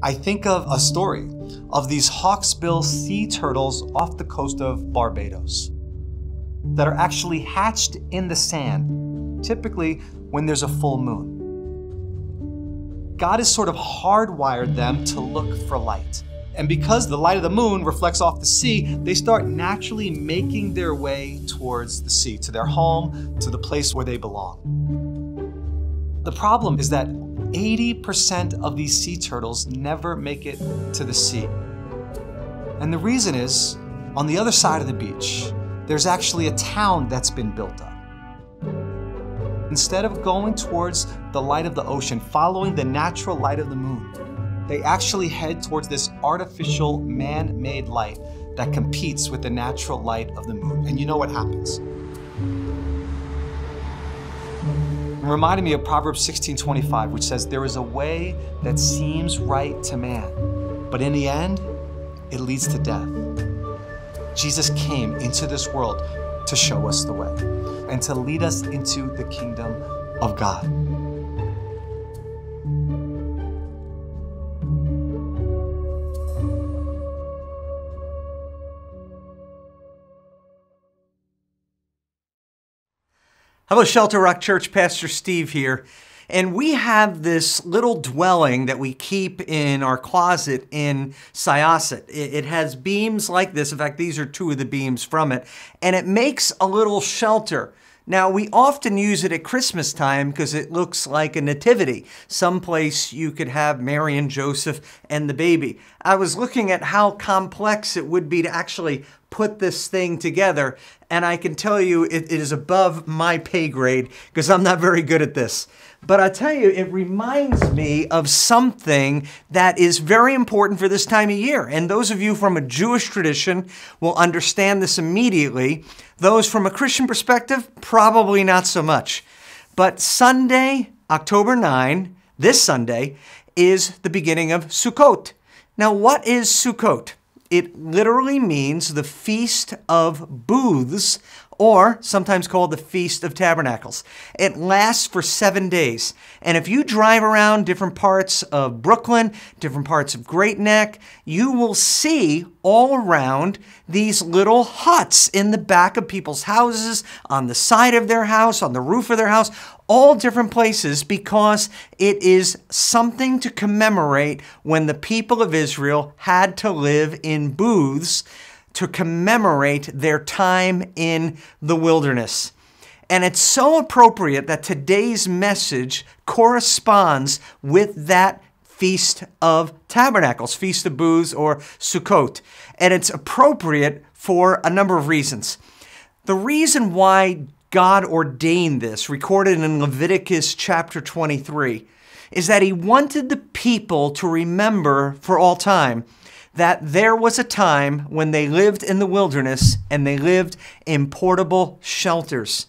I think of a story of these hawksbill sea turtles off the coast of Barbados that are actually hatched in the sand, typically when there's a full moon. God has sort of hardwired them to look for light. And because the light of the moon reflects off the sea, they start naturally making their way towards the sea, to their home, to the place where they belong. The problem is that 80% of these sea turtles never make it to the sea. And the reason is, on the other side of the beach, there's actually a town that's been built up. Instead of going towards the light of the ocean, following the natural light of the moon, they actually head towards this artificial man made light that competes with the natural light of the moon. And you know what happens? Reminded me of Proverbs 16:25, which says, There is a way that seems right to man, but in the end, it leads to death. Jesus came into this world to show us the way and to lead us into the kingdom of God. Hello, Shelter Rock Church. Pastor Steve here. And we have this little dwelling that we keep in our closet in Syosset. It has beams like this. In fact, these are two of the beams from it. And it makes a little shelter. Now, we often use it at Christmas time because it looks like a nativity, someplace you could have Mary and Joseph and the baby. I was looking at how complex it would be to actually put this thing together, and I can tell you it, it is above my pay grade because I'm not very good at this. But I tell you, it reminds me of something that is very important for this time of year. And those of you from a Jewish tradition will understand this immediately. Those from a Christian perspective, probably not so much. But Sunday, October 9, this Sunday, is the beginning of Sukkot. Now, what is Sukkot? It literally means the Feast of Booths or sometimes called the Feast of Tabernacles. It lasts for seven days. And if you drive around different parts of Brooklyn, different parts of Great Neck, you will see all around these little huts in the back of people's houses, on the side of their house, on the roof of their house, all different places because it is something to commemorate when the people of Israel had to live in booths to commemorate their time in the wilderness. And it's so appropriate that today's message corresponds with that Feast of Tabernacles, Feast of Booths, or Sukkot. And it's appropriate for a number of reasons. The reason why God ordained this, recorded in Leviticus chapter 23, is that He wanted the people to remember for all time that there was a time when they lived in the wilderness and they lived in portable shelters.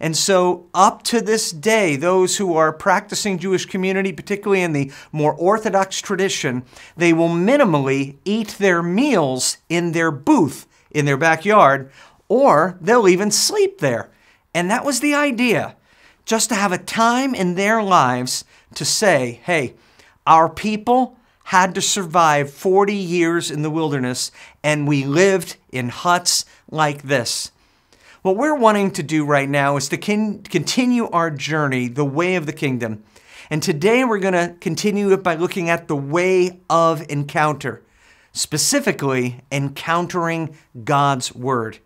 And so, up to this day, those who are practicing Jewish community, particularly in the more Orthodox tradition, they will minimally eat their meals in their booth in their backyard, or they'll even sleep there. And that was the idea, just to have a time in their lives to say, hey, our people had to survive 40 years in the wilderness, and we lived in huts like this. What we're wanting to do right now is to continue our journey, the way of the kingdom. And today we're going to continue it by looking at the way of encounter, specifically encountering God's Word.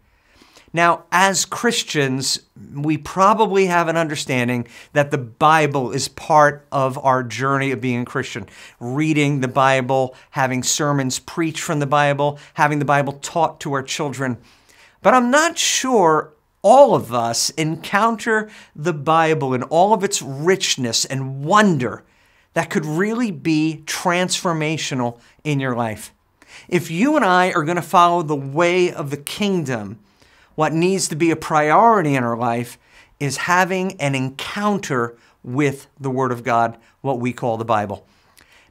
Now, as Christians, we probably have an understanding that the Bible is part of our journey of being a Christian. Reading the Bible, having sermons preached from the Bible, having the Bible taught to our children. But I'm not sure all of us encounter the Bible in all of its richness and wonder that could really be transformational in your life. If you and I are going to follow the way of the kingdom, what needs to be a priority in our life is having an encounter with the Word of God, what we call the Bible.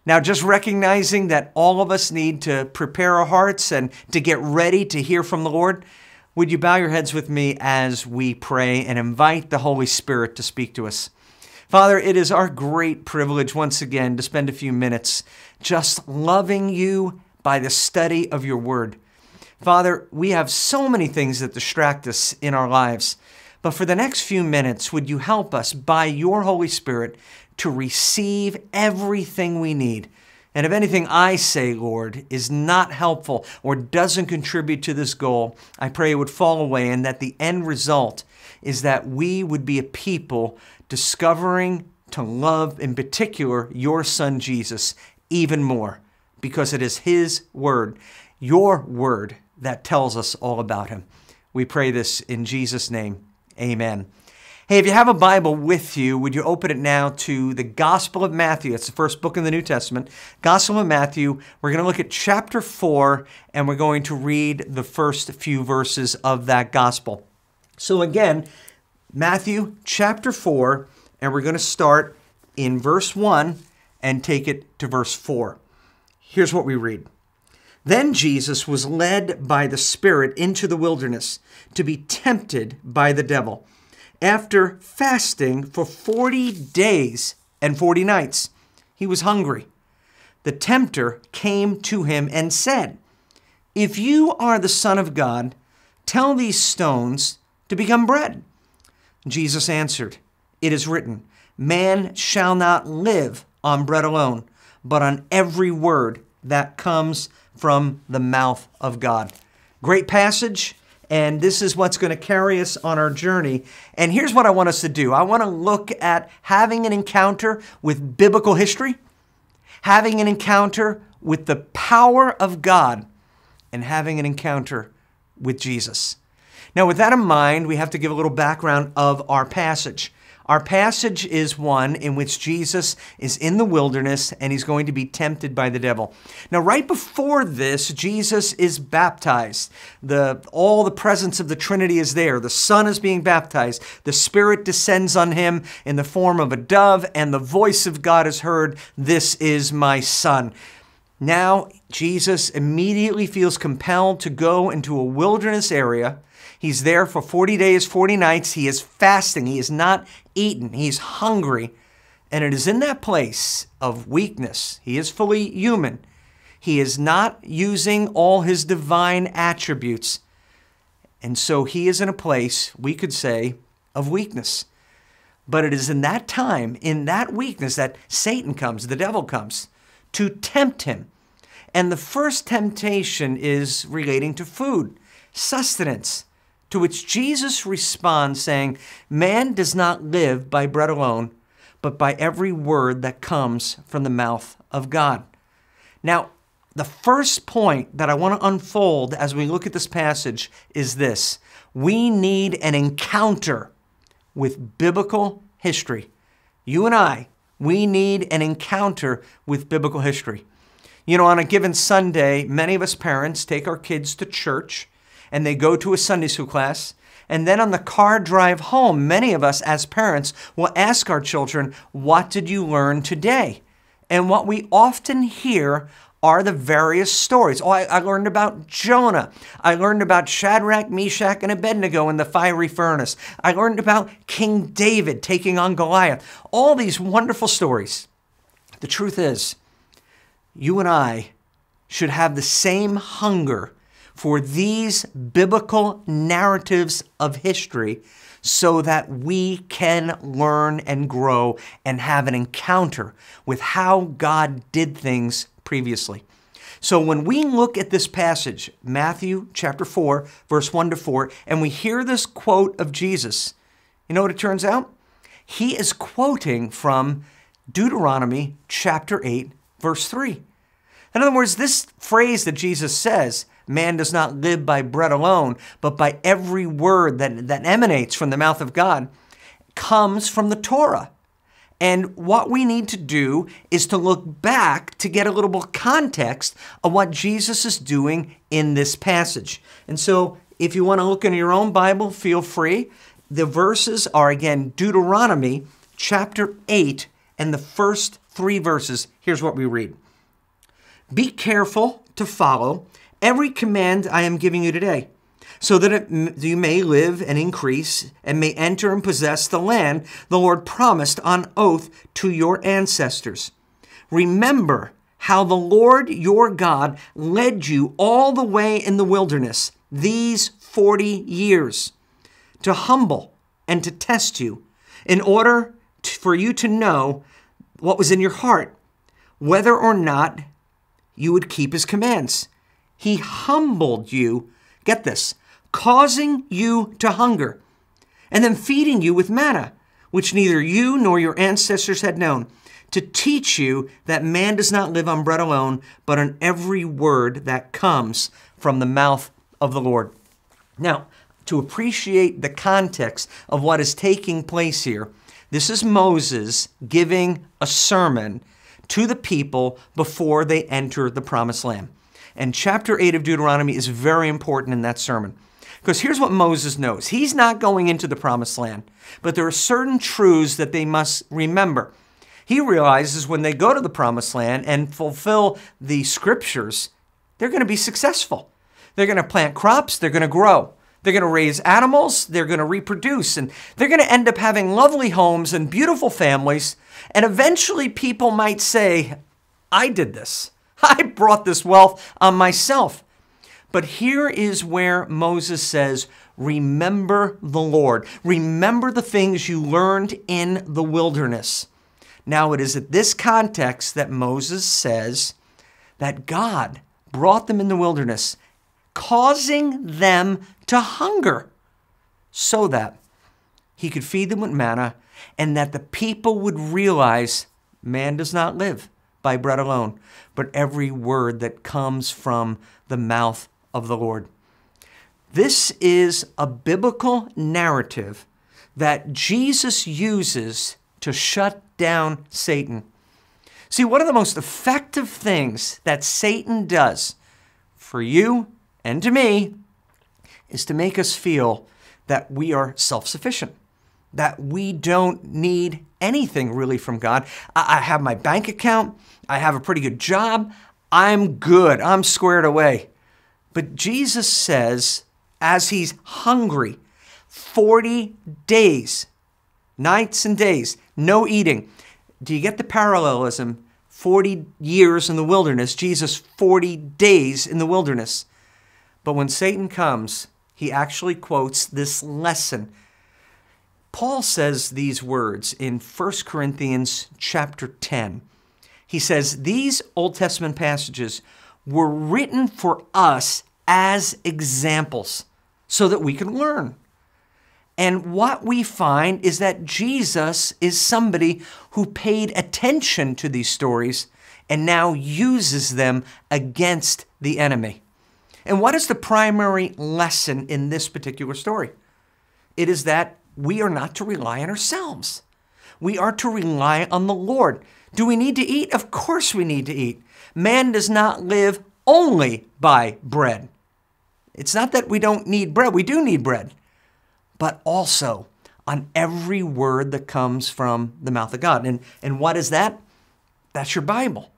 Now, just recognizing that all of us need to prepare our hearts and to get ready to hear from the Lord, would you bow your heads with me as we pray and invite the Holy Spirit to speak to us? Father, it is our great privilege once again to spend a few minutes just loving you by the study of your word. Father, we have so many things that distract us in our lives. But for the next few minutes, would you help us by your Holy Spirit to receive everything we need? And if anything I say, Lord, is not helpful or doesn't contribute to this goal, I pray it would fall away and that the end result is that we would be a people discovering to love, in particular, your Son Jesus even more because it is His word, your word, that tells us all about Him. We pray this in Jesus' name. Amen. Hey, if you have a Bible with you, would you open it now to the Gospel of Matthew? It's the first book in the New Testament. Gospel of Matthew. We're going to look at chapter 4, and we're going to read the first few verses of that Gospel. So, again, Matthew chapter 4, and we're going to start in verse 1 and take it to verse 4. Here's what we read Then Jesus was led by the Spirit into the wilderness to be tempted by the devil. After fasting for 40 days and 40 nights, he was hungry. The tempter came to him and said, If you are the Son of God, tell these stones to become bread. Jesus answered, It is written, Man shall not live on bread alone, but on every word that comes from the mouth of God. Great passage, and this is what's going to carry us on our journey. And here's what I want us to do I want to look at having an encounter with biblical history, having an encounter with the power of God, and having an encounter with Jesus. Now, with that in mind, we have to give a little background of our passage. Our passage is one in which Jesus is in the wilderness and he's going to be tempted by the devil. Now, right before this, Jesus is baptized. The, all the presence of the Trinity is there. The Son is being baptized. The Spirit descends on him in the form of a dove, and the voice of God is heard This is my Son. Now, Jesus immediately feels compelled to go into a wilderness area He's there for 40 days, 40 nights. He is fasting. He is not eaten. He's hungry. And it is in that place of weakness. He is fully human. He is not using all his divine attributes. And so he is in a place, we could say, of weakness. But it is in that time, in that weakness, that Satan comes, the devil comes, to tempt him. And the first temptation is relating to food, sustenance. To which Jesus responds, saying, Man does not live by bread alone, but by every word that comes from the mouth of God. Now, the first point that I want to unfold as we look at this passage is this we need an encounter with biblical history. You and I, we need an encounter with biblical history. You know, on a given Sunday, many of us parents take our kids to church and they go to a Sunday school class. And then on the car drive home, many of us as parents will ask our children, What did you learn today? And what we often hear are the various stories. Oh, I, I, learned about Jonah. I learned about Shadrach, Meshach, and Abednego in the fiery furnace. I learned about King David taking on Goliath. All these wonderful stories. The truth is, you and I should have the same hunger for these biblical narratives of history so that we can learn and grow and have an encounter with how God did things previously. So when we look at this passage, Matthew chapter 4, verse 1 to 4, and we hear this quote of Jesus, you know what it turns out? He is quoting from Deuteronomy chapter 8, verse 3. In other words, this phrase that Jesus says, Man does not live by bread alone, but by every word that, that emanates from the mouth of God, comes from the Torah. And what we need to do is to look back to get a little more context of what Jesus is doing in this passage. And so, if you want to look in your own Bible, feel free. The verses are again Deuteronomy chapter 8 and the first three verses. Here's what we read Be careful to follow every command I am giving you today. so that it, you may live and increase and may enter and possess the land the Lord promised on oath to your ancestors. Remember how the Lord your God led you all the way in the wilderness these 40 years to humble and to test you in order for you to know what was in your heart, whether or not you would keep his commands. He humbled you, get this, causing you to hunger, and then feeding you with manna, which neither you nor your ancestors had known, to teach you that man does not live on bread alone, but on every word that comes from the mouth of the Lord. Now, to appreciate the context of what is taking place here, this is Moses giving a sermon to the people before they enter the promised land. And chapter 8 of Deuteronomy is very important in that sermon. Because here's what Moses knows he's not going into the promised land, but there are certain truths that they must remember. He realizes when they go to the promised land and fulfill the scriptures, they're going to be successful. They're going to plant crops, they're going to grow. They're going to raise animals, they're going to reproduce, and they're going to end up having lovely homes and beautiful families. And eventually, people might say, I did this. I brought this wealth on myself. But here is where Moses says, Remember the Lord. Remember the things you learned in the wilderness. Now, it is at this context that Moses says that God brought them in the wilderness, causing them to hunger, so that he could feed them with manna and that the people would realize man does not live by bread alone, but every word that comes from the mouth of the Lord. This is a biblical narrative that Jesus uses to shut down Satan. See, one of the most effective things that Satan does for you and to me is to make us feel that we are self sufficient, that we don't need anything really from God. I have my bank account, I have a pretty good job, I'm good, I'm squared away. But Jesus says, as he's hungry, 40 days, nights and days, no eating. Do you get the parallelism? 40 years in the wilderness, Jesus 40 days in the wilderness. But when Satan comes, he actually quotes this lesson. Paul says these words in 1 Corinthians chapter 10. He says, These Old Testament passages were written for us as examples so that we can learn. And what we find is that Jesus is somebody who paid attention to these stories and now uses them against the enemy. And what is the primary lesson in this particular story? It is that we are not to rely on ourselves. We are to rely on the Lord. Do we need to eat? Of course we need to eat. Man does not live only by bread. It's not that we don't need bread, we do need bread, but also on every word that comes from the mouth of God. And, and what is that? That's your Bible.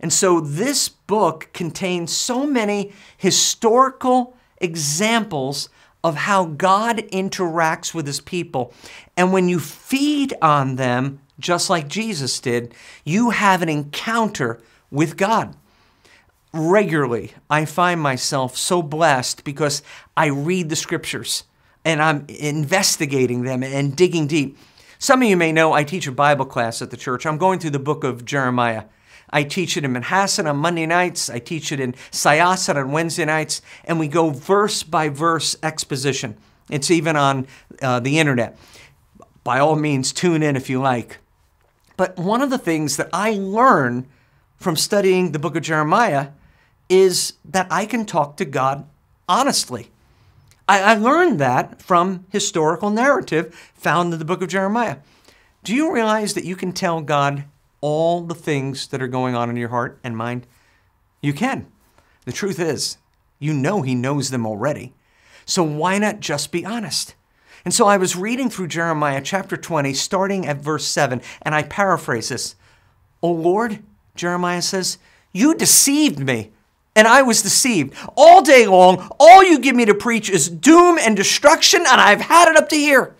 And so this book contains so many historical examples of how God interacts with his people. And when you feed on them, just like Jesus did, you have an encounter with God. Regularly, I find myself so blessed because I read the scriptures and I'm investigating them and digging deep. Some of you may know I teach a Bible class at the church. I'm going through the book of Jeremiah. I teach it in Manhasset on Monday nights. I teach it in Syosset on Wednesday nights. And we go verse by verse exposition. It's even on uh, the internet. By all means, tune in if you like. But one of the things that I learn from studying the book of Jeremiah is that I can talk to God honestly. I, I learned that from historical narrative found in the book of Jeremiah. Do you realize that you can tell God all the things that are going on in your heart and mind? You can. The truth is, you know He knows them already. So why not just be honest? And so I was reading through Jeremiah chapter 20, starting at verse 7, and I paraphrase this. O Lord, Jeremiah says, you deceived me and I was deceived. All day long, all you give me to preach is doom and destruction, and I've had it up to here.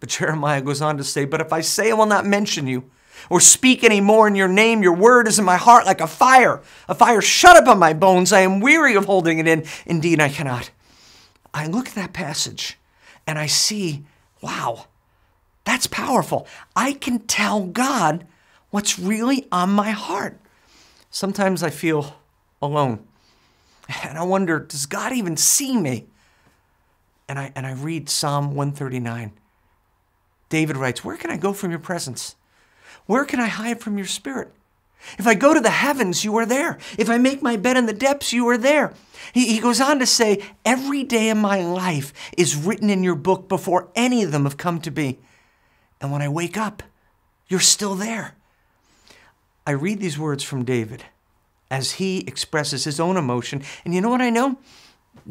But Jeremiah goes on to say, But if I say I will not mention you, or speak any more in your name, your word is in my heart like a fire, a fire shut up on my bones. I am weary of holding it in. Indeed, I cannot. I look at that passage and I see, wow, that's powerful. I can tell God what's really on my heart. Sometimes I feel alone. And I wonder, does God even see me? And I, and I read Psalm 139. David writes, Where can I go from your presence? Where can I hide from your spirit? If I go to the heavens, you are there. If I make my bed in the depths, you are there. He, he goes on to say, Every day of my life is written in your book before any of them have come to be. And when I wake up, you're still there. I read these words from David as he expresses his own emotion. And you know what I know?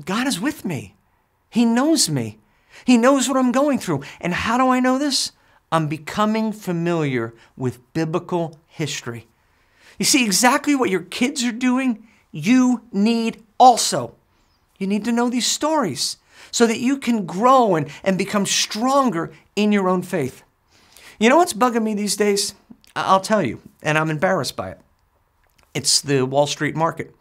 God is with me. He knows me. He knows what I'm going through. And how do I know this? I'm becoming familiar with biblical history. You see exactly what your kids are doing, you need also. You need to know these stories so that you can grow and, and become stronger in your own faith. You know what's bugging me these days? I'll tell you, and I'm embarrassed by it. It's the Wall Street market.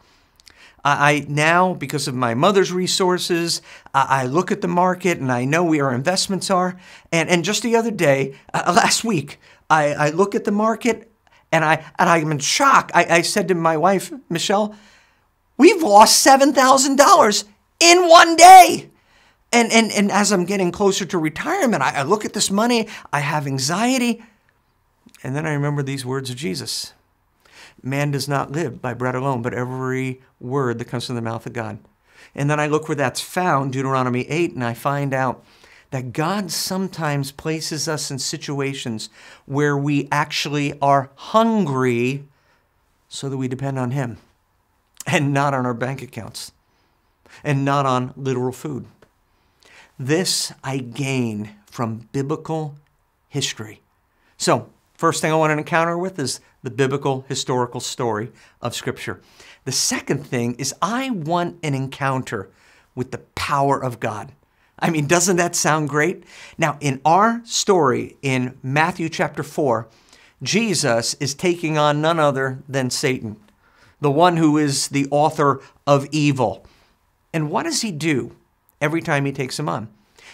I now, because of my mother's resources, I look at the market and I know where our investments are. And, and just the other day, uh, last week, I, I look at the market and, I, and I'm in shock. I, I said to my wife, Michelle, we've lost $7,000 in one day. And, and, and as I'm getting closer to retirement, I, I look at this money, I have anxiety. And then I remember these words of Jesus Man does not live by bread alone, but every word that comes from the mouth of God. And then I look where that's found, Deuteronomy 8, and I find out that God sometimes places us in situations where we actually are hungry so that we depend on Him and not on our bank accounts and not on literal food. This I gain from biblical history. So, first thing I want to encounter with is the biblical historical story of Scripture. The second thing is I want an encounter with the power of God. I mean, doesn't that sound great? Now, in our story in Matthew chapter 4, Jesus is taking on none other than Satan, the one who is the author of evil. And what does he do every time he takes him on?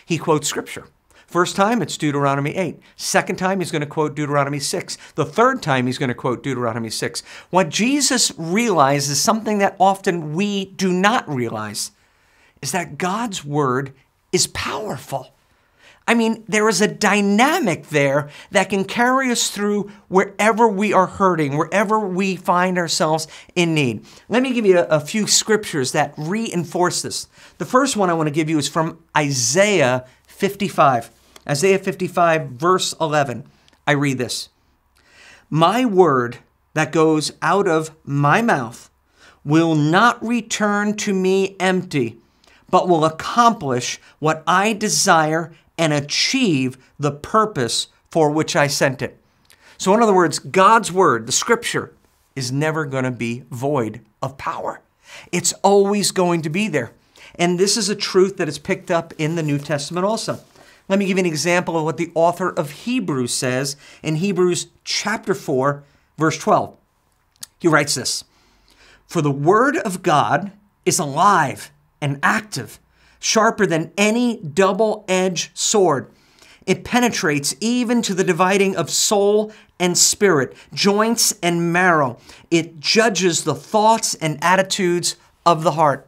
He quotes scripture. First time, it's Deuteronomy 8. Second time, he's going to quote Deuteronomy 6. The third time, he's going to quote Deuteronomy 6. What Jesus realizes, something that often we do not realize, is that God's word is powerful. I mean, there is a dynamic there that can carry us through wherever we are hurting, wherever we find ourselves in need. Let me give you a, a, few scriptures that reinforce this. The first one I want to give you is from Isaiah 55. Isaiah 55, verse 11. I read this My word that goes out of my mouth will not return to me empty, but will accomplish what I desire and achieve the purpose for which I sent it. So, in other words, God's word, the scripture, is never going to be void of power. It's always going to be there. And this is a truth that is picked up in the New Testament also. Let me give you an example of what the author of Hebrews says in Hebrews chapter 4, verse 12. He writes this For the word of God is alive and active, sharper than any double edged sword. It penetrates even to the dividing of soul and spirit, joints and marrow. It judges the thoughts and attitudes of the heart.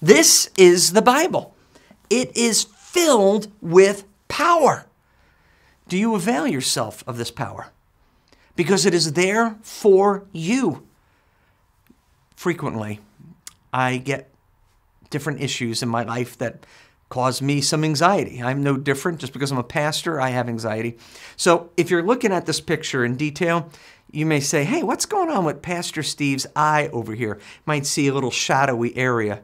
This is the Bible. It is filled with power. Do you avail yourself of this power? Because it is there for you. Frequently, I get different issues in my life that cause me some anxiety. I'm no different. Just because I'm a pastor, I have anxiety. So if you're looking at this picture in detail, you may say, hey, what's going on with Pastor Steve's eye over here? Might see a little shadowy area.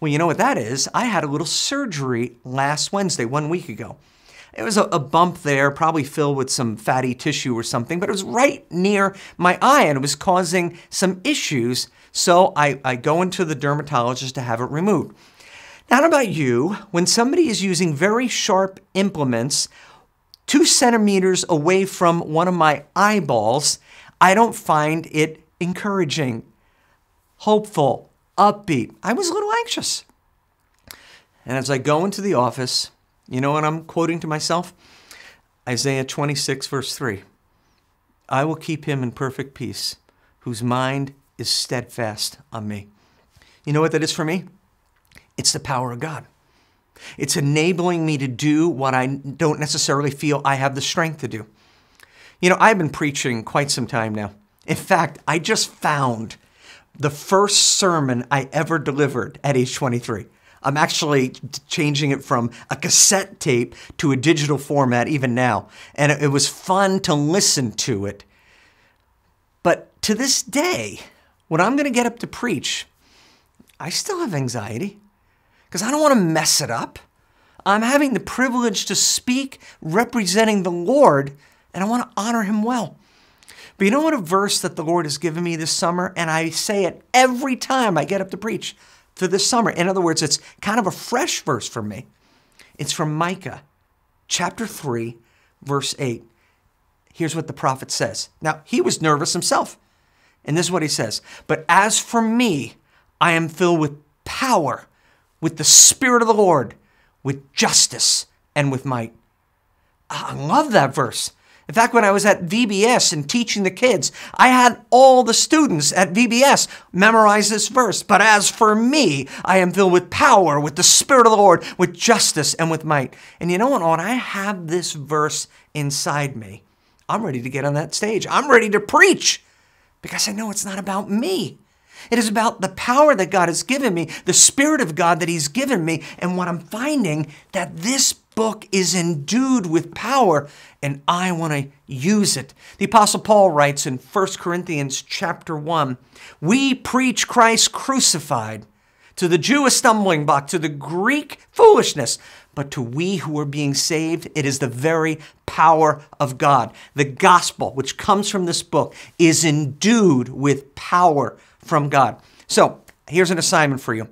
Well, you know what that is? I had a little surgery last Wednesday, one week ago. it was a, a, bump there, probably filled with some fatty tissue or something, but it was right near my eye and it was causing some issues. So I, I go into the dermatologist to have it removed. Not about you, when somebody is using very sharp implements two centimeters away from one of my eyeballs, I don't find it encouraging, hopeful, upbeat. I was a little anxious. And as I go into the office, you know what I'm quoting to myself? Isaiah 26, verse 3. I will keep him in perfect peace, whose mind is steadfast on me. You know what that is for me? It's the power of God. It's enabling me to do what I don't necessarily feel I have the strength to do. You know, I've been preaching quite some time now. In fact, I just found the first sermon I ever delivered at age 23. I'm actually changing it from a cassette tape to a digital format even now. And it was fun to listen to it. But to this day, when I'm going to get up to preach, I still have anxiety because I don't want to mess it up. I'm having the privilege to speak representing the Lord, and I want to honor him well. But you know what a verse that the Lord has given me this summer? And I say it every time I get up to preach for this summer. In other words, it's kind of a fresh verse for me. It's from Micah chapter 3, verse 8. Here's what the prophet says. Now, he was nervous himself. And this is what he says But as for me, I am filled with power, with the Spirit of the Lord, with justice, and with might. I love that verse. In fact, when I was at VBS and teaching the kids, I had all the students at VBS memorize this verse. But as for me, I am filled with power, with the Spirit of the Lord, with justice, and with might. And you know what? When I have this verse inside me, I'm ready to get on that stage. I'm ready to preach because I know it's not about me. It is about the power that God has given me, the Spirit of God that He's given me, and what I'm finding that this book is endued with power and I want to use it. The apostle Paul writes in 1 Corinthians chapter 1, "We preach Christ crucified, to the Jew a stumbling block, to the Greek foolishness, but to we who are being saved, it is the very power of God. The gospel, which comes from this book, is endued with power from God. So, here's an assignment for you.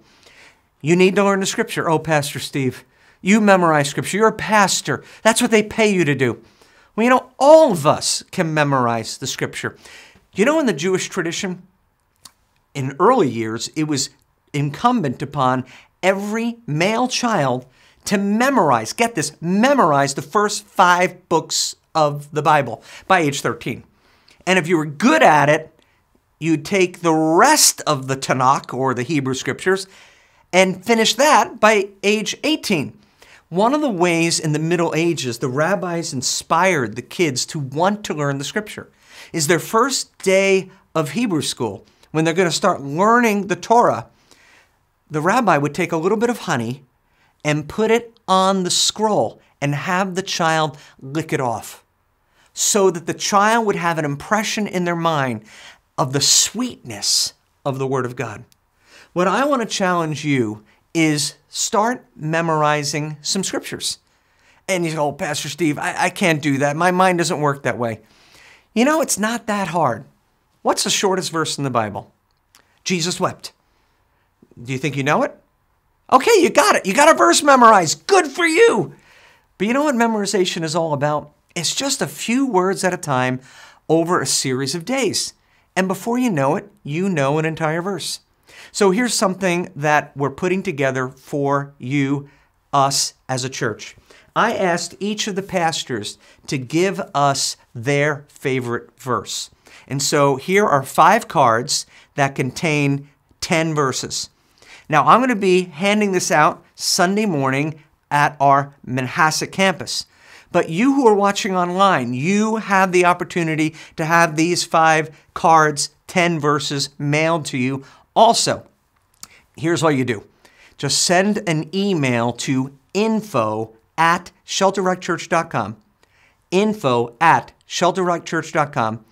You need to learn the scripture. Oh, Pastor Steve, you memorize scripture. You're a pastor. That's what they pay you to do. Well, you know, all of us can memorize the scripture. You know, in the Jewish tradition, in early years, it was incumbent upon every male child to memorize, get this, memorize the first five books of the Bible by age 13. And if you were good at it, you'd take the rest of the Tanakh or the Hebrew scriptures and finish that by age 18. One of the ways in the Middle Ages the rabbis inspired the kids to want to learn the scripture is their first day of Hebrew school, when they're going to start learning the Torah. The rabbi would take a little bit of honey and put it on the scroll and have the child lick it off so that the child would have an impression in their mind of the sweetness of the Word of God. What I want to challenge you is start memorizing some scriptures. And you say, oh, Pastor Steve, I, I can't do that. My mind doesn't work that way. You know, it's not that hard. What's the shortest verse in the Bible? Jesus wept. Do you think you know it? Okay, you got it. You got a verse memorized. Good for you. But you know what memorization is all about? It's just a few words at a time over a series of days. And before you know it, you know an entire verse. So here's something that we're putting together for you, us as a church. I asked each of the pastors to give us their favorite verse. And so here are five cards that contain 10 verses. Now, I'm going to be handing this out Sunday morning at our Manhasset campus. But you who are watching online, you have the opportunity to have these five cards, 10 verses mailed to you also, here's what you do just send an email to info at shelterrockchurch.com. Info at shelterrockchurch.com.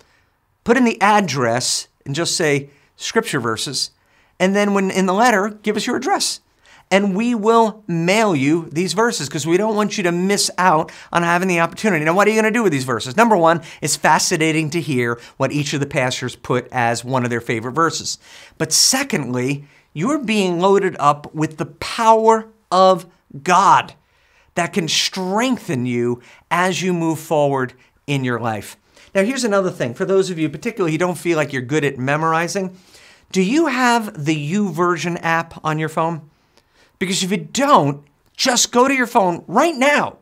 Put in the address and just say scripture verses. And then when in the letter, give us your address. And we will mail you these verses because we don't want you to miss out on having the opportunity. Now, what are you going to do with these verses? Number one, it's fascinating to hear what each of the pastors put as one of their favorite verses. But secondly, you're being loaded up with the power of God that can strengthen you as you move forward in your life. Now, here's another thing for those of you, particularly who don't feel like you're good at memorizing. Do you have the YouVersion app on your phone? Because if you don't, just go to your phone right now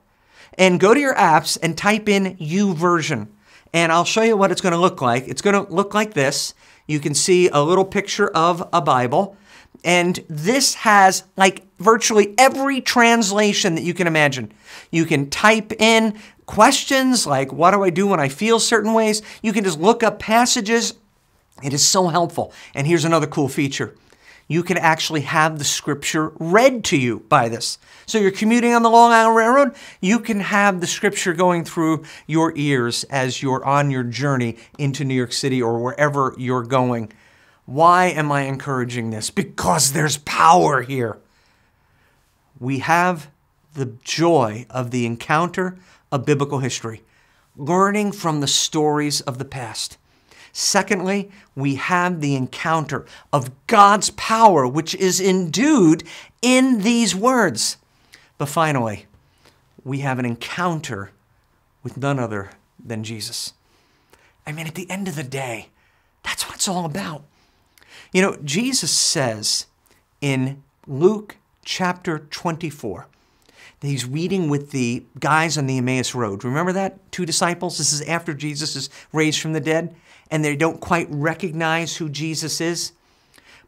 and go to your apps and type in YouVersion. And I'll show you what it's going to look like. It's going to look like this. You can see a little picture of a Bible. And this has like virtually every translation that you can imagine. You can type in questions like, What do I do when I feel certain ways? You can just look up passages. It is so helpful. And here's another cool feature you can actually have the scripture read to you by this. So you're commuting on the Long Island Railroad, you can have the scripture going through your ears as you're on your journey into New York City or wherever you're going. Why am I encouraging this? Because there's power here. We have the joy of the encounter of biblical history, learning from the stories of the past. Secondly, we have the encounter of God's power, which is endued in these words. But finally, we have an encounter with none other than Jesus. I mean, at the end of the day, that's what it's all about. You know, Jesus says in Luke chapter 24, that he's reading with the guys on the Emmaus Road. Remember that? Two disciples. This is after Jesus is raised from the dead and they don't quite recognize who Jesus is.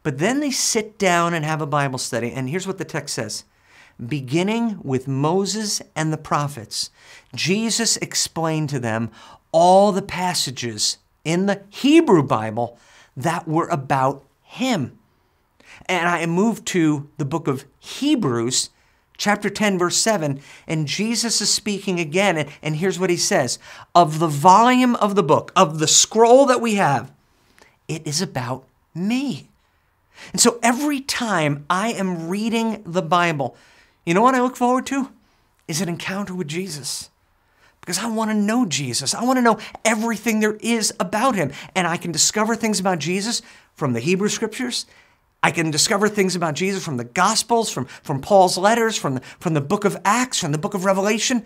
But then they sit down and have a Bible study. And here's what the text says Beginning with Moses and the prophets, Jesus explained to them all the passages in the Hebrew Bible that were about him. And I moved to the book of Hebrews, chapter 10, verse 7, and Jesus is speaking again. And, and here's what he says Of the volume of the book, of the scroll that we have, it is about me. And so every time I am reading the Bible, you know what I look forward to? Is an encounter with Jesus. Because I want to know Jesus. I want to know everything there is about him. And I can discover things about Jesus from the Hebrew scriptures I can discover things about Jesus from the Gospels, from, from Paul's letters, from the, from the book of Acts, from the book of Revelation.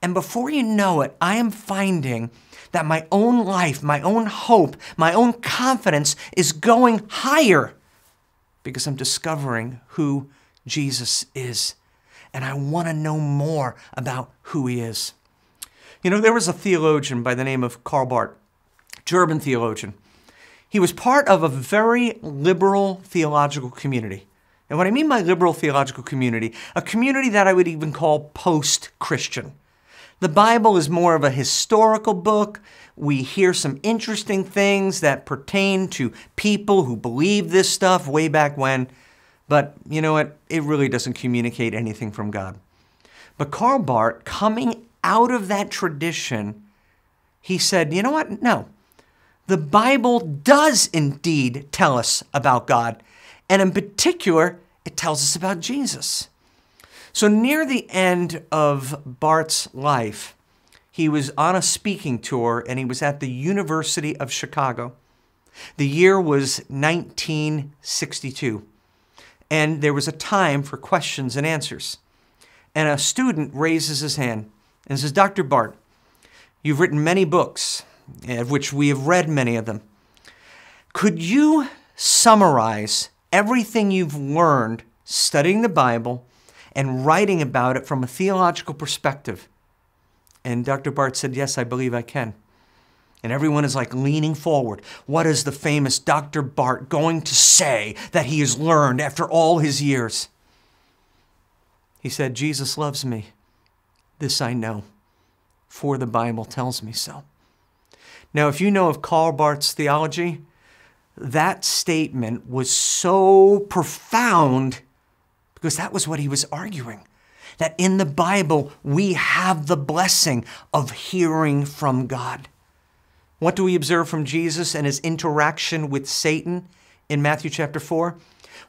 And before you know it, I am finding that my own life, my own hope, my own confidence is going higher because I'm discovering who Jesus is. And I want to know more about who he is. You know, there was a theologian by the name of Karl Barth, German theologian. He was part of a very liberal theological community. And what I mean by liberal theological community, a community that I would even call post Christian. The Bible is more of a historical book. We hear some interesting things that pertain to people who believe this stuff way back when. But you know what? It really doesn't communicate anything from God. But Karl Barth, coming out of that tradition, he said, you know what? No, the Bible does indeed tell us about God, and in particular, it tells us about Jesus. So, near the end of Barth's life, he was on a speaking tour and he was at the University of Chicago. The year was 1962, and there was a time for questions and answers. And a student raises his hand and says, Dr. Barth, you've written many books Uh, of which we have read many of them. Could you summarize everything you've learned studying the Bible and writing about it from a theological perspective? And Dr. Barth said, Yes, I believe I can. And everyone is like leaning forward. What is the famous Dr. Barth going to say that he has learned after all his years? He said, Jesus loves me. This I know, for the Bible tells me so. Now, if you know of Karl Barth's theology, that statement was so profound because that was what he was arguing. That in the Bible, we have the blessing of hearing from God. What do we observe from Jesus and his interaction with Satan in Matthew chapter 4?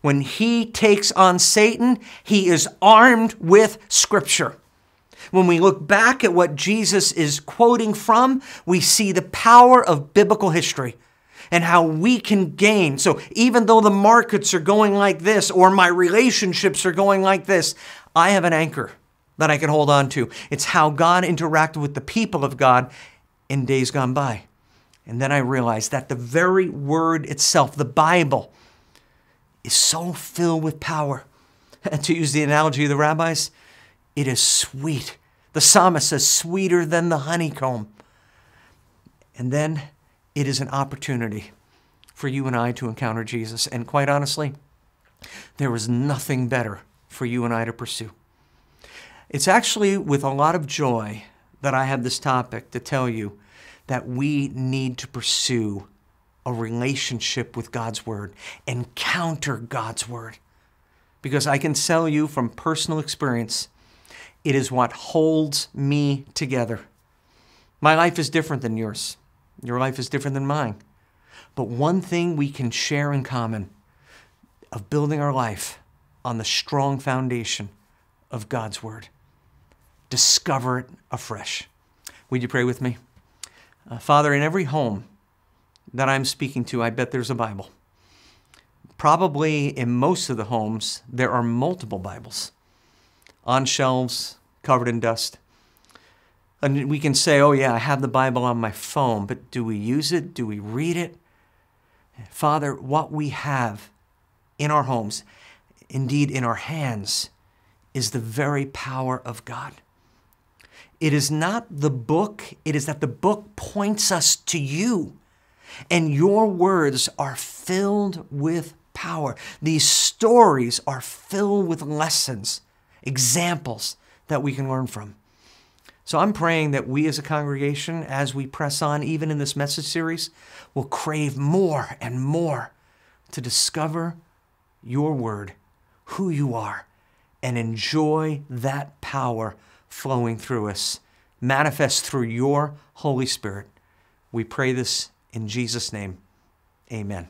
When he takes on Satan, he is armed with Scripture. When we look back at what Jesus is quoting from, we see the power of biblical history and how we can gain. So even though the markets are going like this or my relationships are going like this, I have an anchor that I can hold on to. It's how God interacted with the people of God in days gone by. And then I realized that the very word itself, the Bible, is so filled with power. And to use the analogy of the rabbis, it is sweet. The psalmist says, sweeter than the honeycomb. And then it is an opportunity for you and I to encounter Jesus. And quite honestly, there is nothing better for you and I to pursue. It's actually with a lot of joy that I have this topic to tell you that we need to pursue a relationship with God's Word, encounter God's Word. Because I can tell you from personal experience, it is what holds me together. My life is different than yours. Your life is different than mine. But one thing we can share in common of building our life on the strong foundation of God's Word. Discover it afresh. Would you pray with me? Uh, Father, in every home that I'm speaking to, I bet there's a Bible. Probably in most of the homes, there are multiple Bibles on shelves, covered in dust. And we can say, oh, yeah, I have the Bible on my phone, but do we use it? Do we read it? Father, what we have in our homes, indeed in our hands, is the very power of God. It is not the book, it is that the book points us to you. And your words are filled with power. These stories are filled with lessons, examples that we can learn from. So I'm praying that we as a congregation, as we press on, even in this message series, will crave more and more to discover your word, who you are, and enjoy that power flowing through us, manifest through your Holy Spirit. We pray this in Jesus' name. Amen.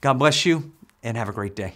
God bless you and have a great day.